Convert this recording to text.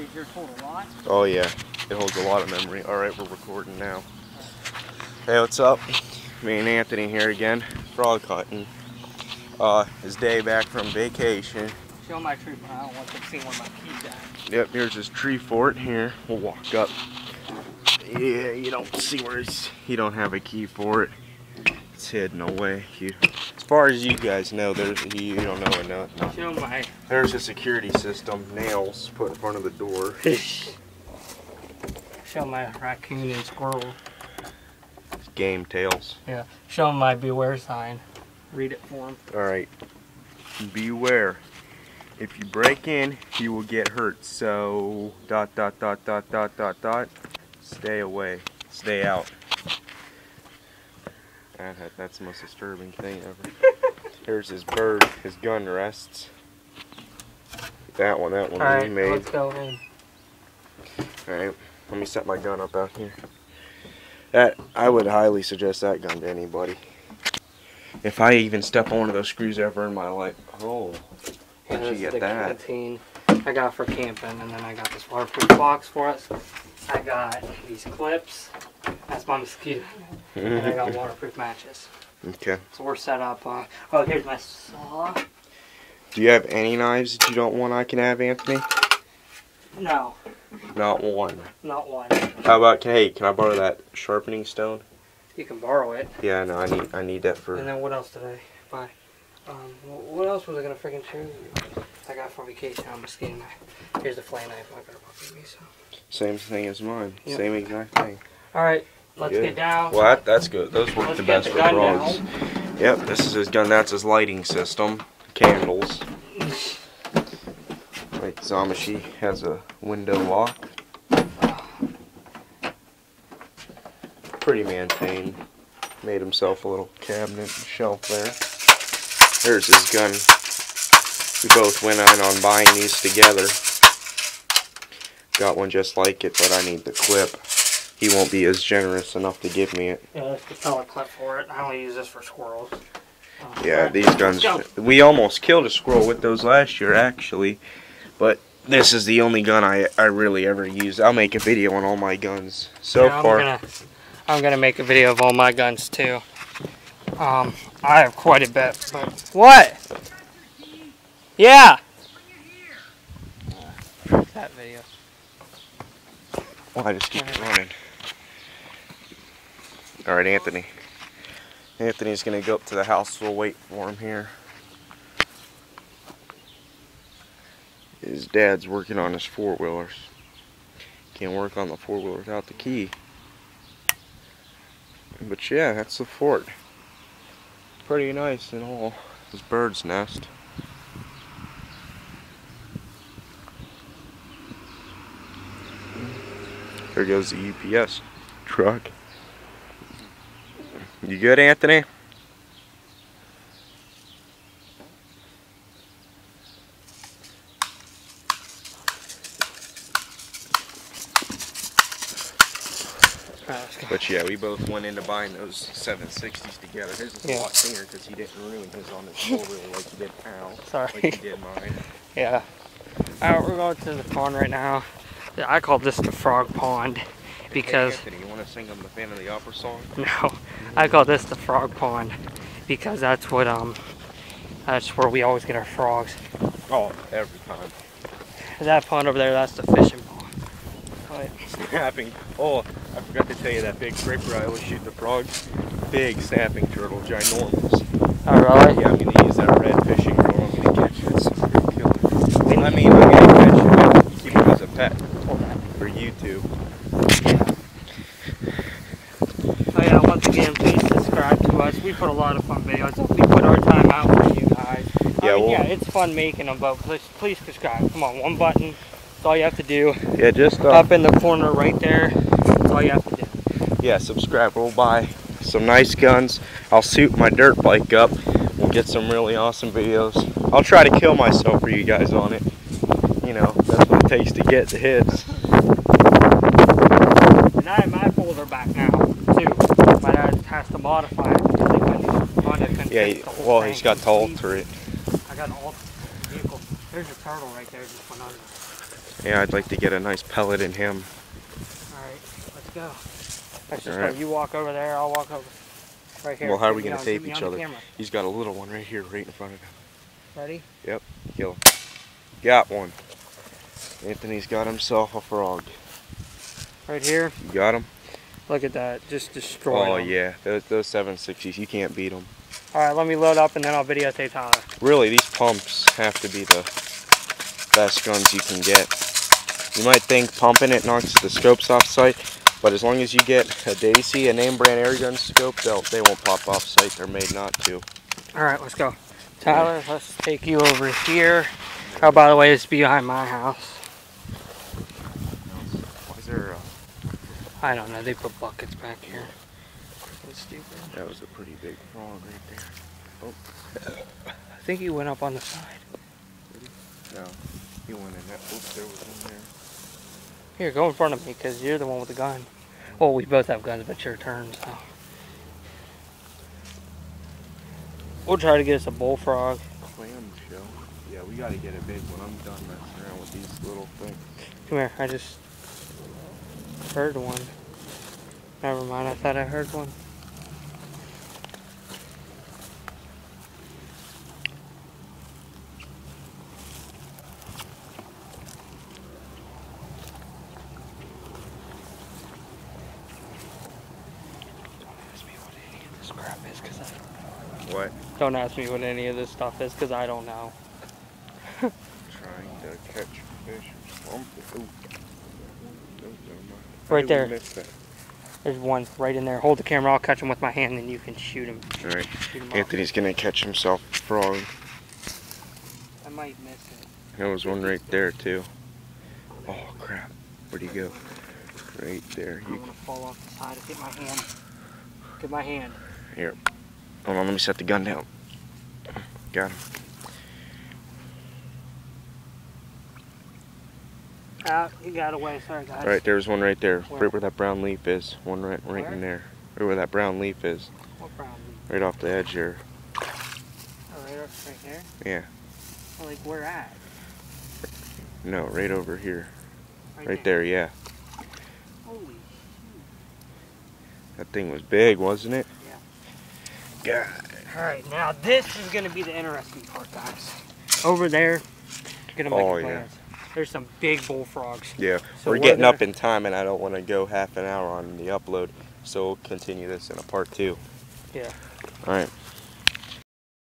here hold a lot. Oh yeah, it holds a lot of memory. All right, we're recording now. Hey, what's up? Me and Anthony here again, frog hunting. Uh, his day back from vacation. Show my tree, but I don't want them seeing where my keys at. Yep, here's his tree fort here. We'll walk up. Yeah, you don't see where it's, you don't have a key for it. It's hidden away. You, far as you guys know, there's you, don't know or not. Show my There's a security system, nails put in front of the door. show my raccoon and squirrel. Game tails. Yeah. Show 'em my beware sign. Read it for him. All right. Beware. If you break in, you will get hurt. So dot dot dot dot dot dot dot. Stay away. Stay out. That, that- that's the most disturbing thing ever. Here's his bird. His gun rests. That one. That one All right, made. let's go in. All right. Let me set my gun up out here. That I would highly suggest that gun to anybody. If I even step on one of those screws ever in my life, oh, how'd you get that? canteen I got for camping, and then I got this waterproof box for us. I got these clips. That's my mosquito. And I got waterproof matches. okay. So we're set up. Uh, oh, here's my saw. Do you have any knives that you don't want I can have, Anthony? No, Not one. not one. How about, hey, can I borrow that sharpening stone? You can borrow it. Yeah, no, I need I need that for. And then what else did I buy? Um, what else was I gonna freaking show you? I got for vacation. I'm just getting my. Here's the flay knife. I got with me. So. Same thing as mine. Yep. Same exact thing. All right, let's Good. get down. Well, that, that's good. Those work Let's the best the for down. Yep, this is his gun. That's his lighting system. Candles. Like Zamashi has a window lock. Pretty maintained. Made himself a little cabinet and shelf there. There's his gun. We both went out on buying these together. Got one just like it, but I need the clip. He won't be as generous enough to give me it. Yeah, that's the pellet clip for it. I only use this for squirrels. Yeah, these guns. go. We almost killed a squirrel with those last year, actually. But this is the only gun I, I really ever used. I'll make a video on all my guns so Yeah, I'm far. Gonna, I'm gonna make a video of all my guns too. Um, I have quite a bit, but what? Yeah. That video. Well, I just keep running. All right, Anthony. Anthony's gonna go up to the house. We'll wait for him here. His dad's working on his four wheelers. Can't work on the four wheeler without the key. But yeah, that's the fort. Pretty nice and all. His bird's nest. There goes the UPS truck. You good, Anthony? Alright, let's go. But yeah, we both went into buying those 760s together. His is Yeah. a lot cleaner because he didn't ruin his on his four wheeler like he did Al. Sorry. Like he did mine. Yeah. Alright, we're going to the pond right now. I call this the frog pond because Hey, Anthony, you want to sing him the Phantom of the Opera song? no, I call this the frog pond because that's what um that's where we always get our frogs. Oh, every time. That pond over there, that's the fishing pond. But Snapping. Oh, I forgot to tell you that big creeper I always shoot the frogs. Big snapping turtle, ginormous. oh really? Yeah, I'm gonna use that red fishing rod. I'm gonna catch it. It's a big killer. I mean, I'm gonna catch it. Keep it as a pet for YouTube. Oh yeah, once again, please subscribe to us. We put a lot of fun videos. We put our time out for you guys. I Yeah, mean, well- yeah, it's fun making them, but please, please subscribe. Come on, one button. That's all you have to do. Yeah, just uh, Up in the corner right there. That's all you have to do. yeah, subscribe. We'll buy some nice guns. I'll suit my dirt bike up. We'll get some really awesome videos. I'll try to kill myself for you guys on it. You know, that's what it takes to get the hits. And I have my folder back now, too. My dad has to modify it because they couldn't, Honda couldn't Yeah, he- well, thing. he's got to alter it. I got an alt vehicle. There's a turtle right there just went under. Yeah, I'd like to get a nice pellet in him. Alright, let's go. Let's just Alright. go. You walk over there, I'll walk over. Right here. Well, how are we gonna on- tape each other? camera. He's got a little one right here, right in front of him. Ready? Yep, kill him. Got one. Anthony's got himself a frog. Right here. You got him? Look at that. Just destroy. Oh him. yeah, those, those 760s, you can't beat them. Alright, let me load up and then I'll videotape Tyler. Really, these pumps have to be the best guns you can get. You might think pumping it knocks the scopes off sight, but as long as you get a Daisy, a name brand air gun scope, they'll, they won't pop off sight. They're made not to. Alright, let's go. Tyler, let's take you over here. Oh, by the way, it's behind my house. Why is there a, I don't know. They put buckets back here. Stupid. that was a pretty big frog right there. Oh. I think he went up on the side. No, he went in that. Oops, there was one there. Here, go in front of me because you're the one with the gun. Well, we both have guns, but your turn, so. We'll try to get us a bullfrog. Clam shell. Yeah, we gotta get a big one. I'm done messing around with these little things. Come here, I just heard one. Never mind, I thought I heard one. Don't ask me what any of this crap is, 'cause I don't know. What? Don't ask me what any of this stuff is, because I don't know. Trying to catch fish or something. Ooh. Those are mine. How Right there. There's one right in there. Hold the camera, I'll catch him with my hand, and you can shoot him. All right, Shoot him off. Anthony's gonna catch himself a frog. I might miss it. There was one right there too. Oh crap! Where'd he go? Right there. I'm You, gonna fall off the side. Get my hand. Get my hand. Hold on, let me set the gun down. Got him. Ah, he got away. Sorry, guys. All right, there's one right there, Where? right where that brown leaf is. One right, right Where? in there. Right where that brown leaf is, What brown? leaf? right off the edge here. Oh, right, right there. Yeah. Oh, like where at? No, right over here. Right there. Yeah. Holy. That thing was big, wasn't it? Yeah. All right, now this is gonna be the interesting part, guys. Over there, gonna make Oh, a yeah. There's some big bullfrogs. Yeah. So we're we're getting up in time, and I don't want to go half an hour on the upload, so we'll continue this in a part two. Yeah. All right.